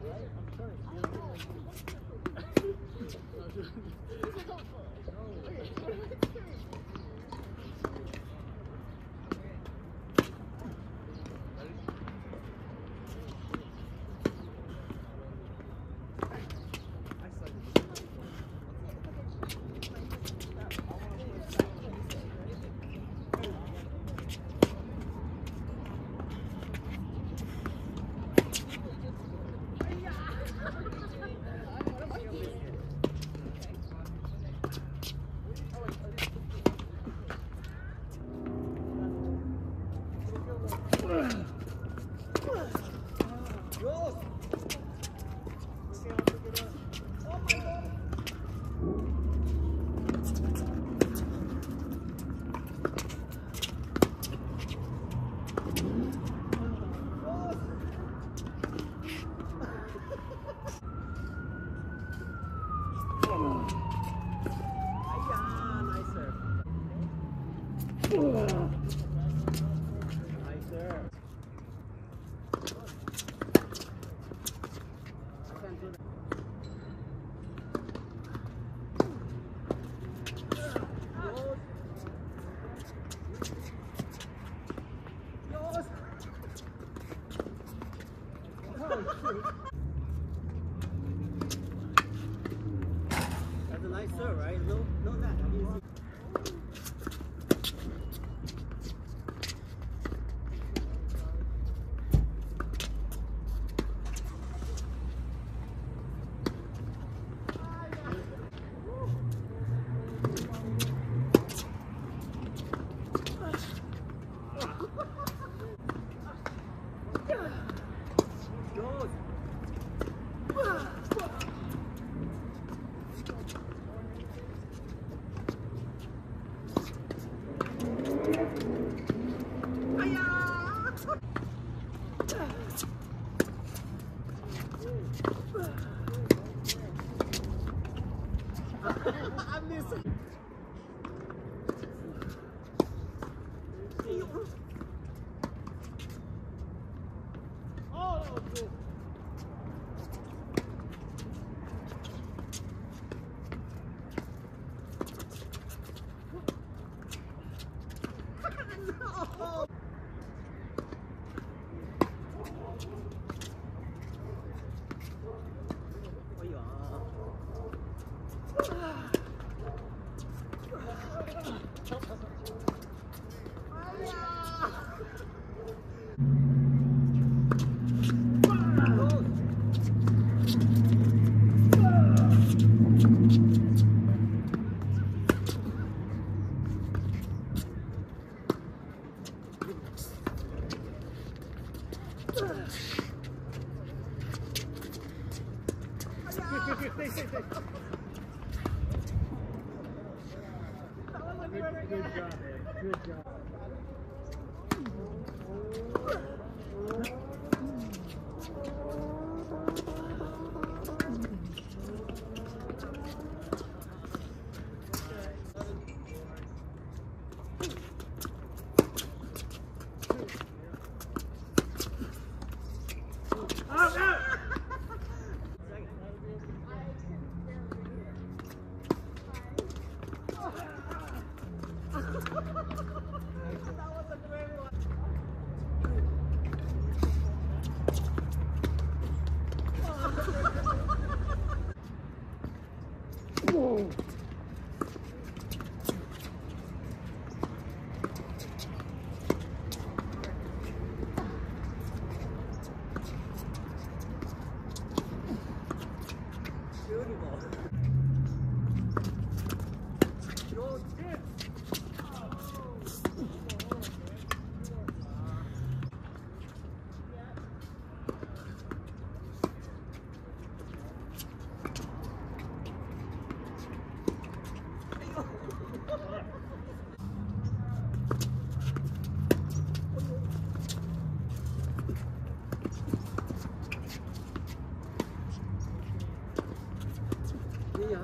I'm sorry. That's a nice serve, right? No, Good job, man. Good job. 哎呀！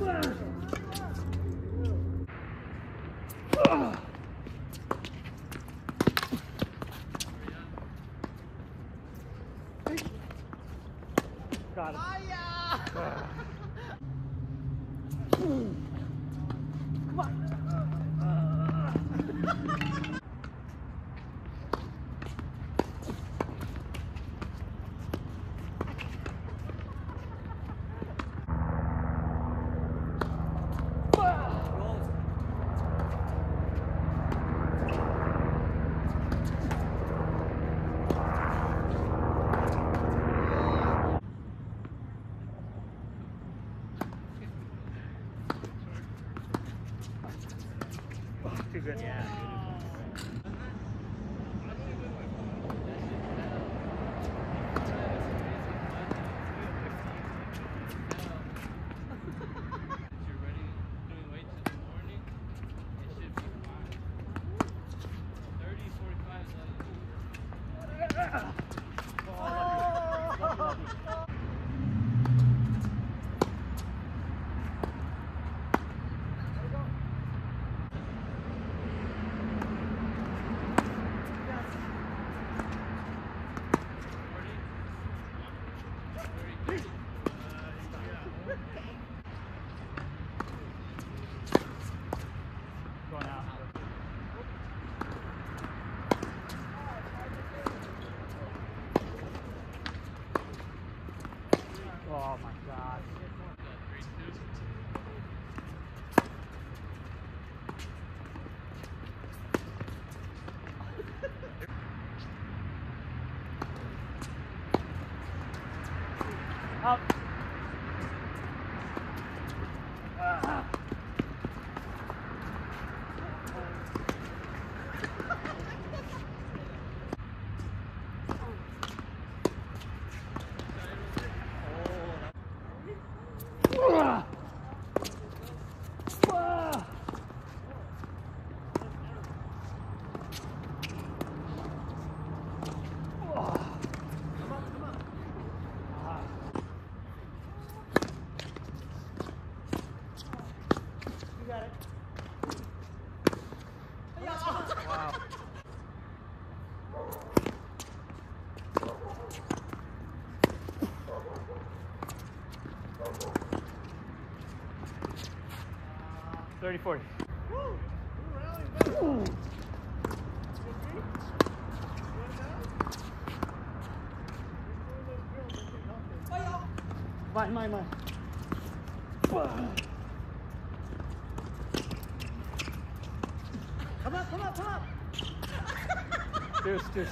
Whisper! 30, 40. Woo! Mine, mine, mine. Come up, come up, come up! Deuce, deuce.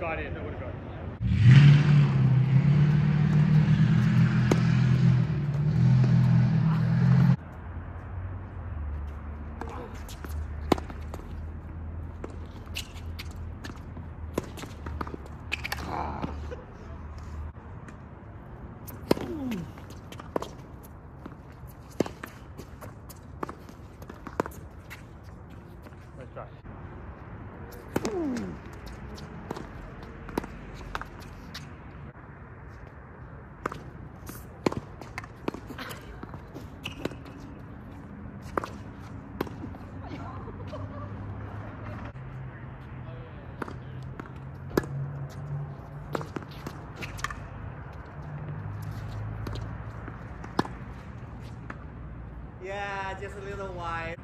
have got in. I would have got in. Oh. just a little while.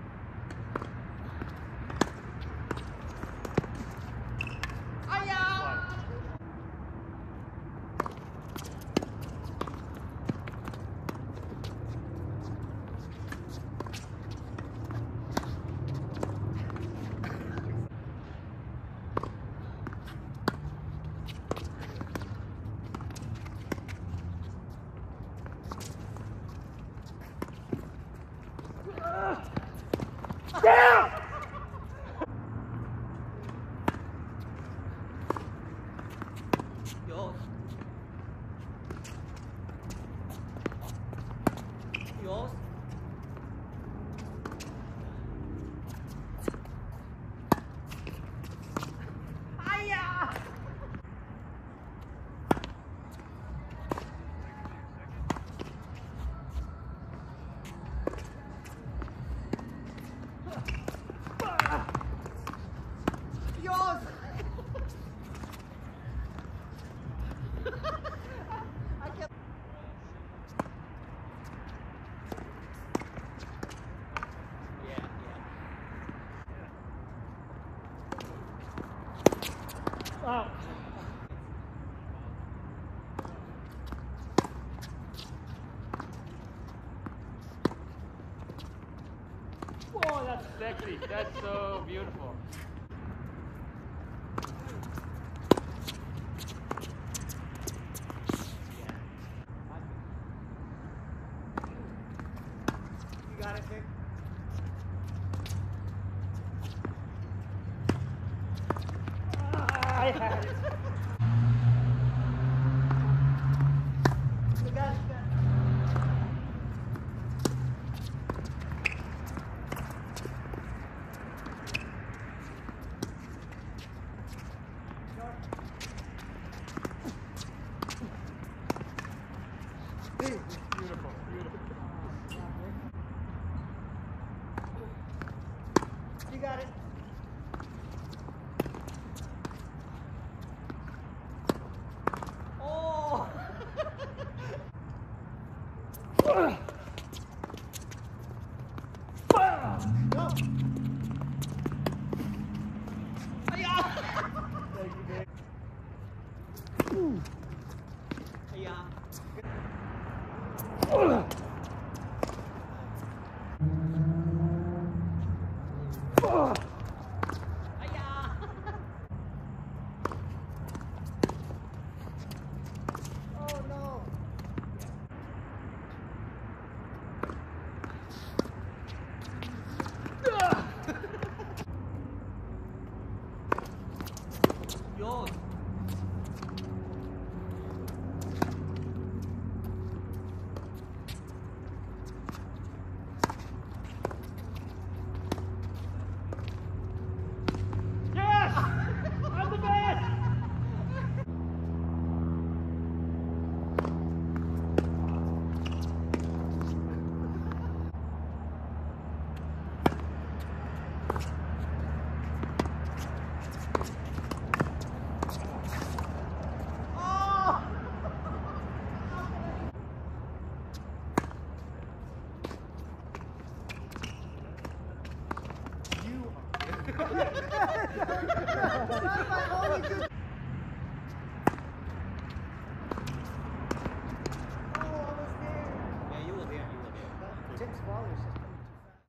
That's so beautiful.